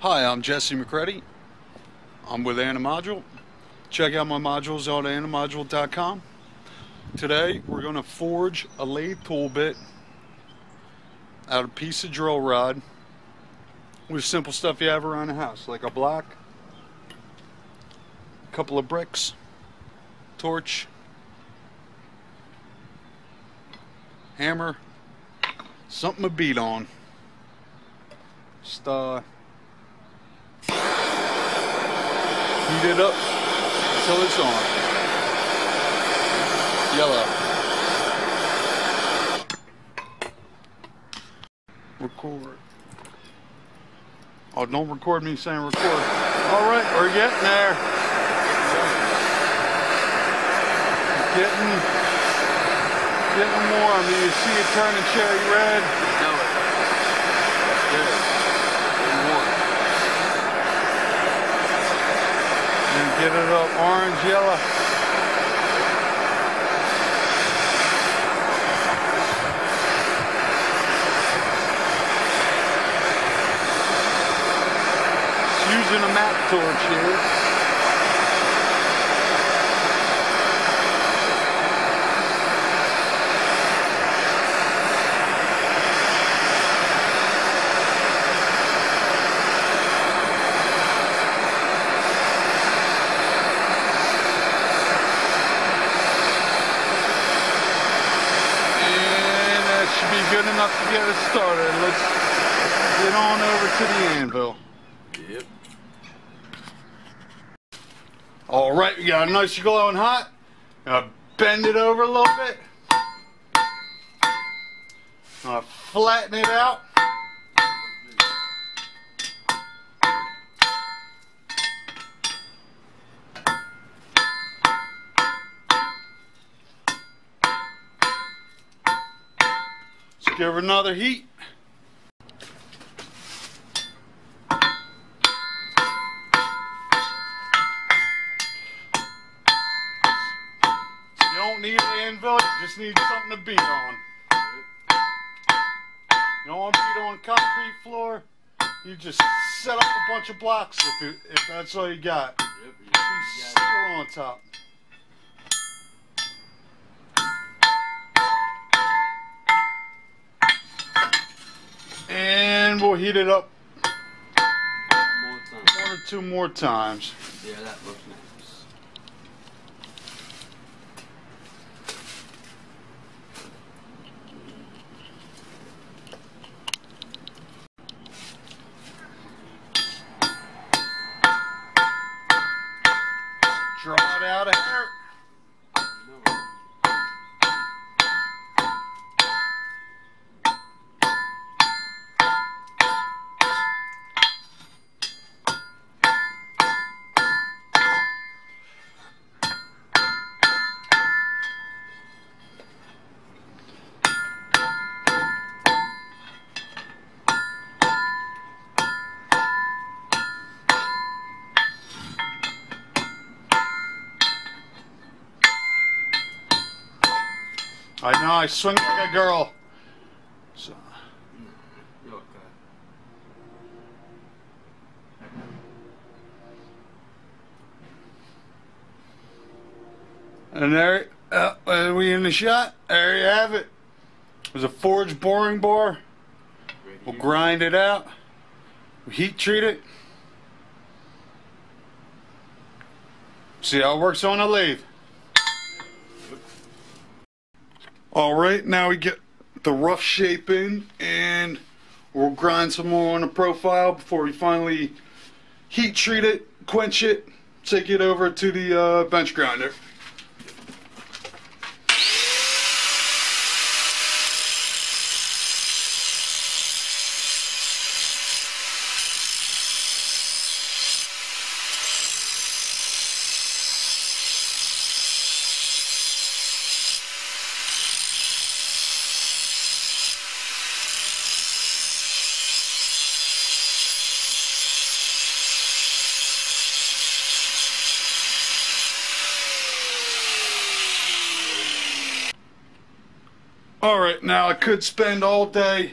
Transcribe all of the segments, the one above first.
Hi, I'm Jesse McCready. I'm with Animodule. Check out my modules on animodule.com. Today we're going to forge a lathe tool bit out of a piece of drill rod with simple stuff you have around the house, like a block, a couple of bricks, torch, hammer, something to beat on. Just uh, heat it up until it's on. Yellow. Record. Oh, don't record me saying record. All right, we're getting there. Getting, getting warm. Do you see it turning cherry red? it. That's. Getting warm. And get it up orange, yellow. It's using a Mapp torch here. And that should be good enough to get us started. Let's get on over to the anvil. Yep. All right, we got a nice glowing hot. Gonna bend it over a little bit. Gonna flatten it out. Let's give her another heat. Just need something to beat on. You don't want to beat on concrete floor, you just set up a bunch of blocks if, you, if that's all you got. Yep. You still on top. And we'll heat it up. One one or two more times. Yeah, that looks nice. Draw out of here. I swing like a girl. So, and there, uh, are we in the shot? There you have it. There's a forged boring bar. We'll grind it out. We heat treat it. See how it works on a lathe. All right, now we get the rough shape in, and we'll grind some more on the profile before we finally heat treat it, quench it, take it over to the uh, bench grinder. All right, now I could spend all day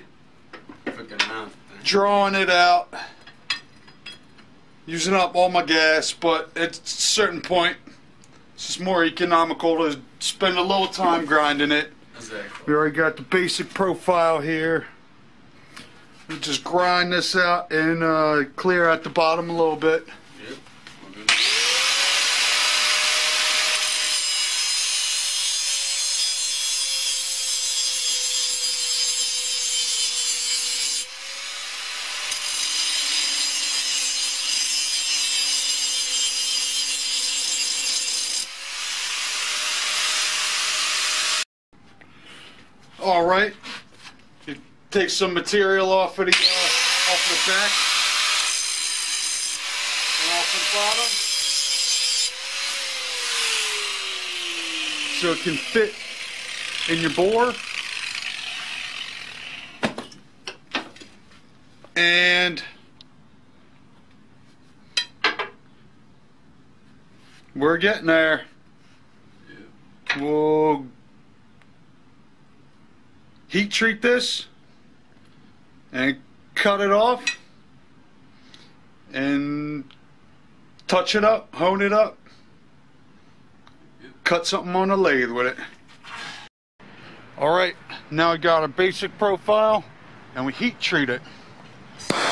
drawing it out, using up all my gas, but at a certain point, it's just more economical to spend a little time grinding it. Exactly. We already got the basic profile here. We just grind this out and uh, clear out the bottom a little bit. Yep. We're good. All right. You take some material off of the uh, off the back and off the bottom, so it can fit in your bore. And we're getting there. We'll heat treat this and cut it off and touch it up, hone it up, cut something on the lathe with it. All right, now I got a basic profile and we heat treat it.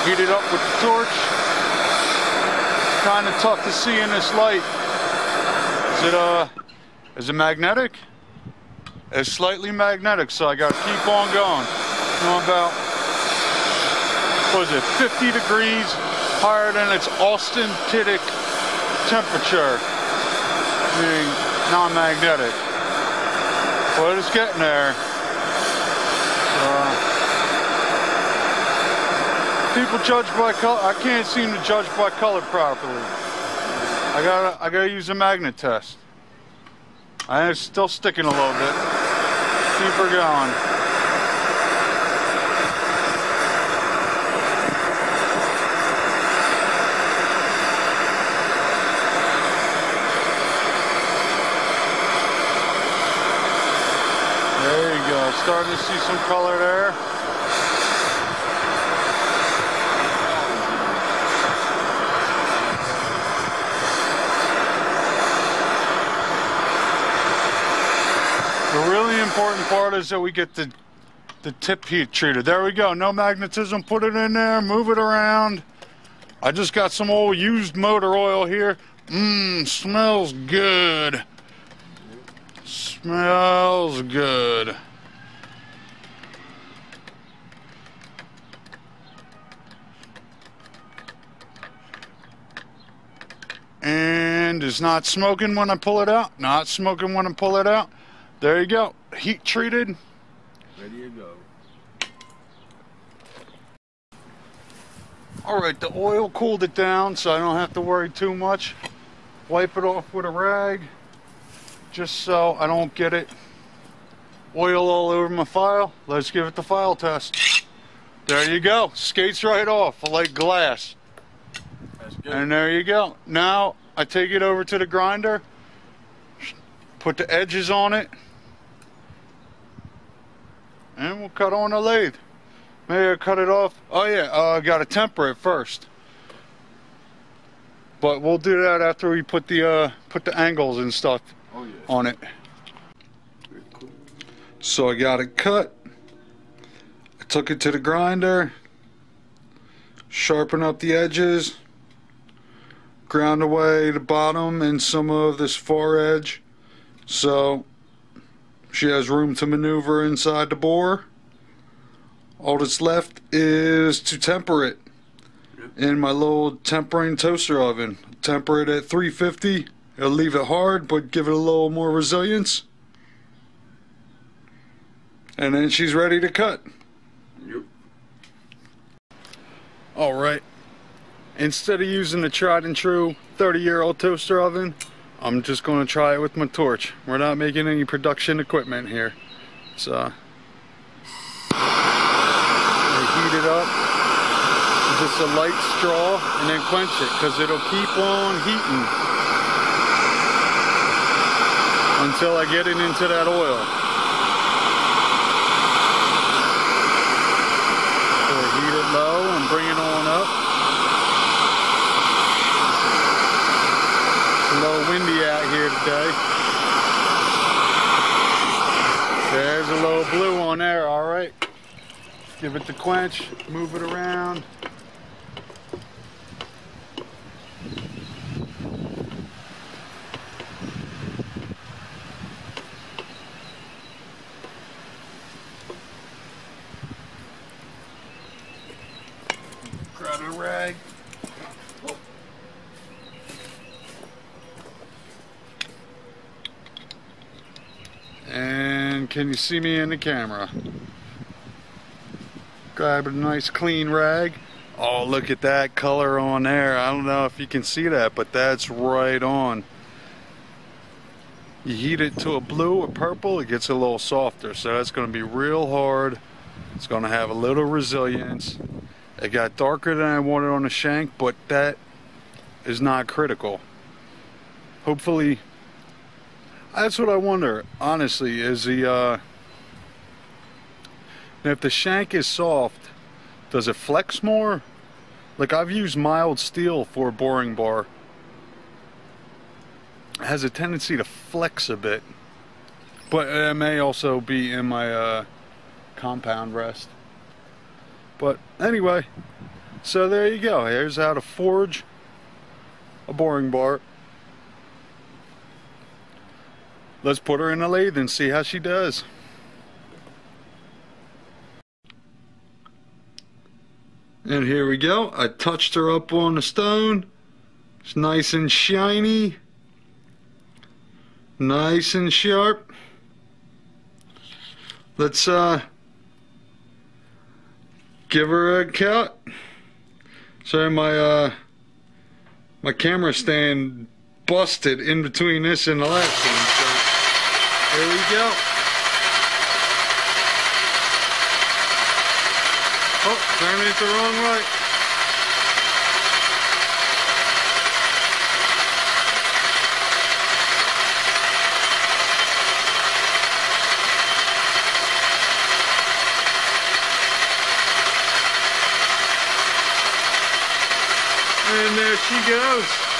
Heat it up with the torch. Kind of tough to see in this light. Is it uh, is it magnetic? It's slightly magnetic, so I gotta keep on going. Going about, what is it, 50 degrees higher than its austenitic temperature, meaning non-magnetic. But it's getting there. Uh, people judge by color. I can't seem to judge by color properly. I gotta, I gotta use a magnet test. I am still sticking a little bit. Keep her going. There you go. Starting to see some color there. Part is that we get the the tip heat treated. There we go. No magnetism. Put it in there. Move it around. I just got some old used motor oil here. Mmm, smells good. Smells good. And it's not smoking when I pull it out. Not smoking when I pull it out. There you go. Heat treated. Ready to go. All right, the oil cooled it down so I don't have to worry too much. Wipe it off with a rag just so I don't get it oil all over my file. Let's give it the file test. There you go. Skates right off like glass. And there you go. Now I take it over to the grinder, put the edges on it, and we'll cut on the lathe. Maybe I cut it off. Oh yeah, uh, I got to temper it first. But we'll do that after we put the uh, put the angles and stuff oh yeah. on it. Cool. So I got it cut. I took it to the grinder, sharpen up the edges, ground away the bottom and some of this far edge so she has room to maneuver inside the bore. All that's left is to temper it in my little tempering toaster oven. Temper it at 350. It'll leave it hard, but give it a little more resilience. And then she's ready to cut. Yep. All right. Instead of using the tried and true 30 year old toaster oven, I'm just going to try it with my torch. We're not making any production equipment here. So, we heat it up. Just a light straw and then quench it because it'll keep on heating until I get it into that oil. So heat it low and bring it on up. Day. There's a little blue on there, all right. Give it the quench, move it around. Grab a rag. And can you see me in the camera? Grab a nice clean rag. Oh, look at that color on there. I don't know if you can see that, but that's right on. You heat it to a blue or purple, it gets a little softer. So that's going to be real hard. It's going to have a little resilience. It got darker than I wanted on the shank, but that is not critical. Hopefully, that's what I wonder, honestly, is the, uh, if the shank is soft, does it flex more? Like I've used mild steel for a boring bar. It has a tendency to flex a bit. But it may also be in my uh, compound rest. But anyway, so there you go. Here's how to forge a boring bar. Let's put her in the lathe and see how she does. And here we go. I touched her up on the stone. It's nice and shiny. Nice and sharp. Let's uh give her a cut. Sorry my uh my camera stand busted in between this and the last one. So here we go. Oh, turning it the wrong way. And there she goes.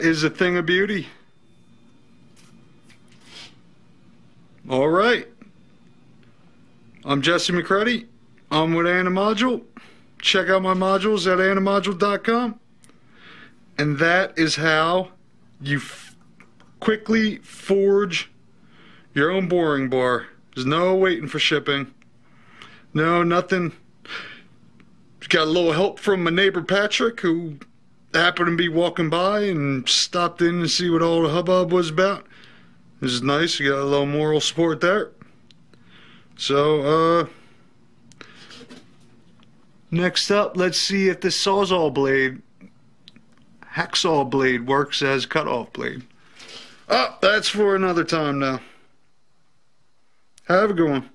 Is a thing of beauty. All right. I'm Jesse McCready. I'm with Animodule. Check out my modules at animodule.com. And that is how you quickly forge your own boring bar. There's no waiting for shipping. No, nothing. Got a little help from my neighbor Patrick, who happened to be walking by and stopped in to see what all the hubbub was about. This is nice. You got a little moral support there. So, uh, next up, let's see if this sawzall blade, hacksaw blade, works as cutoff blade. Oh, that's for another time now. Have a good one.